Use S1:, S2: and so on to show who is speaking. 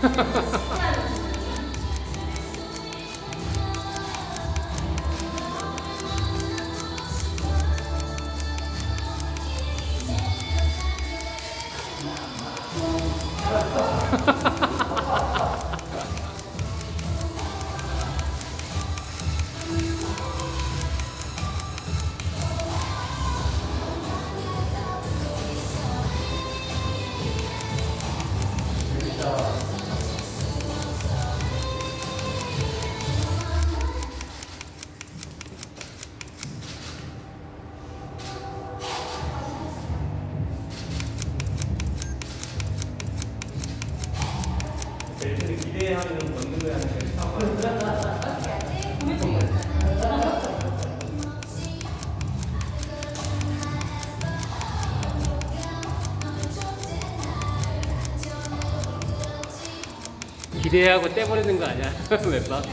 S1: 벨트를 기대하면 걷는 거야
S2: 기대하고 떼버리는 거 아니야? 웹박?